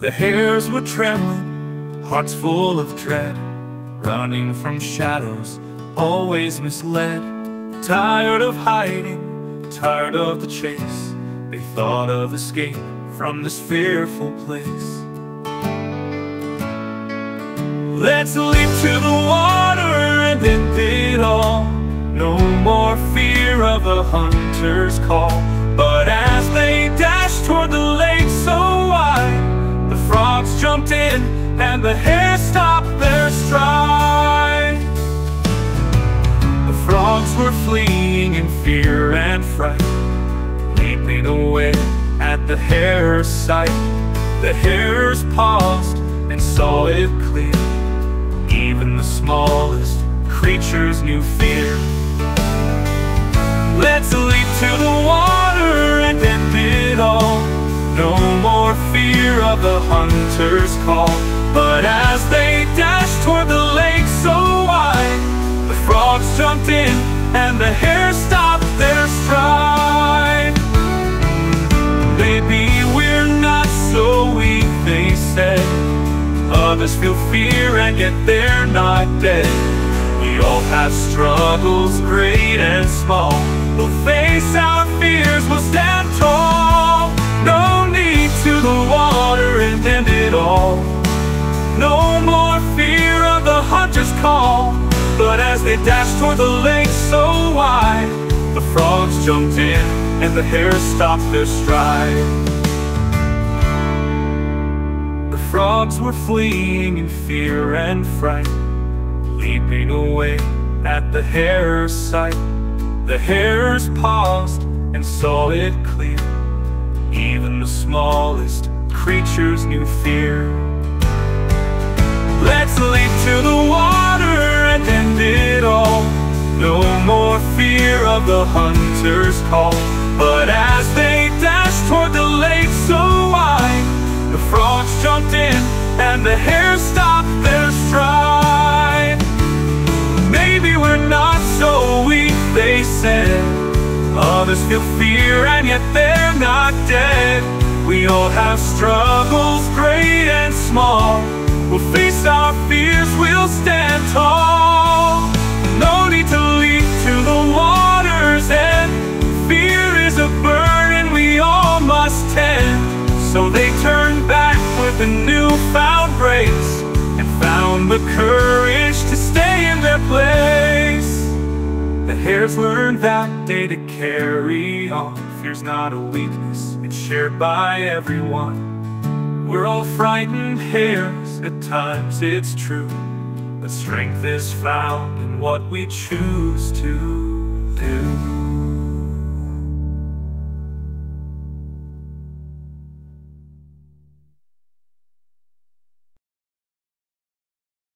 The hares were trembling, hearts full of dread, running from shadows, always misled. Tired of hiding, tired of the chase, they thought of escape from this fearful place. Let's leap to the water and end it all. No more fear of the hunter's call. But as they dashed toward the lake so and the hares stopped their stride. The frogs were fleeing in fear and fright, leaping away at the hare's sight. The hares paused and saw it clear. Even the smallest creatures knew fear. Let's leap to hunter's call. But as they dashed toward the lake so wide, the frogs jumped in and the hares stopped their stride. Maybe we're not so weak, they said. Others feel fear and yet they're not dead. We all have struggles, great and small. We'll face our fears, we'll stand hunter's call. But as they dashed toward the lake so wide, the frogs jumped in and the hares stopped their stride. The frogs were fleeing in fear and fright, leaping away at the hare's sight. The hares paused and saw it clear. Even the smallest creatures knew fear. Let's leap to of the hunter's call. But as they dashed toward the lake so wide, the frogs jumped in and the hares stopped their stride. Maybe we're not so weak, they said. Others feel fear and yet they're not dead. We all have struggles, great and small. We'll face our fears, we'll stand tall. A newfound grace and found the courage to stay in their place. The hares learned that day to carry on. Fear's not a weakness, it's shared by everyone. We're all frightened hares, at times it's true. But strength is found in what we choose to